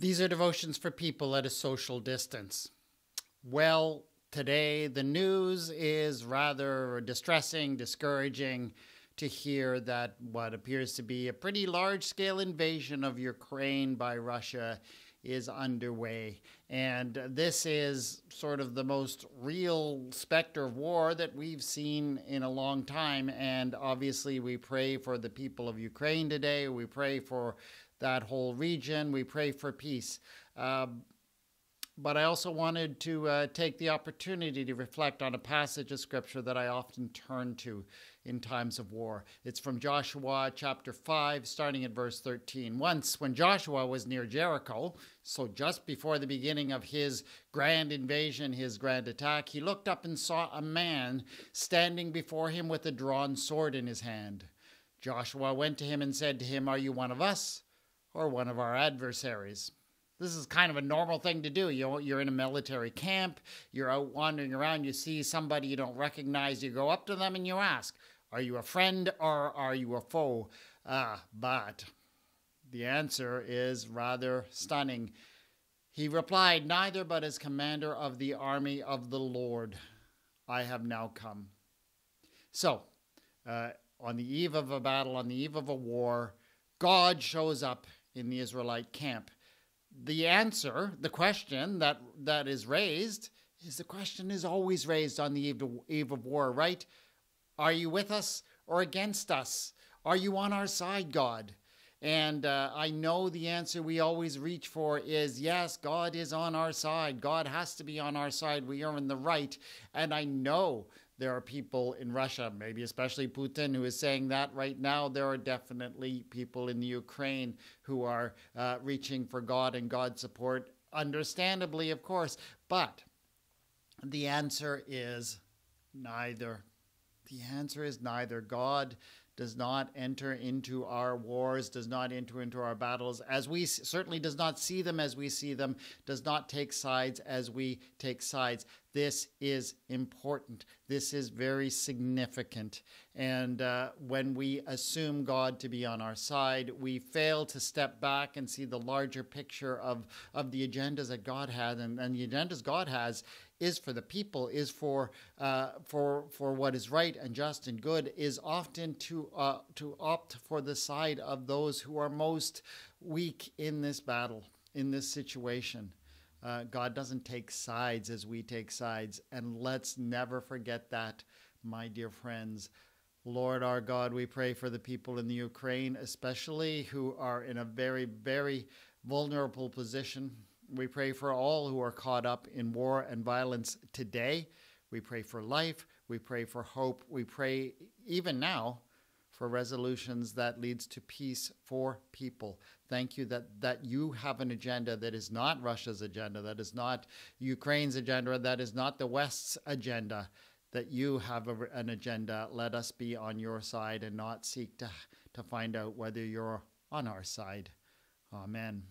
These are devotions for people at a social distance. Well, today the news is rather distressing, discouraging to hear that what appears to be a pretty large scale invasion of Ukraine by Russia is underway. And this is sort of the most real specter of war that we've seen in a long time. And obviously, we pray for the people of Ukraine today. We pray for that whole region. We pray for peace. Uh, but I also wanted to uh, take the opportunity to reflect on a passage of scripture that I often turn to in times of war. It's from Joshua chapter 5, starting at verse 13. Once, when Joshua was near Jericho, so just before the beginning of his grand invasion, his grand attack, he looked up and saw a man standing before him with a drawn sword in his hand. Joshua went to him and said to him, Are you one of us? Or one of our adversaries. This is kind of a normal thing to do. You you're in a military camp, you're out wandering around, you see somebody you don't recognize, you go up to them and you ask, Are you a friend or are you a foe? Ah, but the answer is rather stunning. He replied, Neither, but as commander of the army of the Lord, I have now come. So, uh, on the eve of a battle, on the eve of a war, God shows up in the Israelite camp. The answer, the question that, that is raised, is the question is always raised on the eve of, eve of war, right? Are you with us or against us? Are you on our side, God? And uh, I know the answer we always reach for is yes, God is on our side. God has to be on our side. We are in the right. And I know there are people in Russia, maybe especially Putin, who is saying that right now. There are definitely people in the Ukraine who are uh, reaching for God and God's support, understandably, of course. But the answer is neither. The answer is neither. God does not enter into our wars, does not enter into our battles, as we certainly does not see them as we see them, does not take sides as we take sides. This is important. This is very significant. And uh, when we assume God to be on our side, we fail to step back and see the larger picture of, of the agendas that God has. And, and the agendas God has is for the people, is for uh, for for what is right and just and good, is often to uh, to opt for the side of those who are most weak in this battle, in this situation. Uh, God doesn't take sides as we take sides, and let's never forget that, my dear friends. Lord our God, we pray for the people in the Ukraine, especially who are in a very, very vulnerable position we pray for all who are caught up in war and violence today. We pray for life. We pray for hope. We pray even now for resolutions that leads to peace for people. Thank you that that you have an agenda that is not Russia's agenda, that is not Ukraine's agenda, that is not the West's agenda. That you have a, an agenda. Let us be on your side and not seek to to find out whether you're on our side. Amen.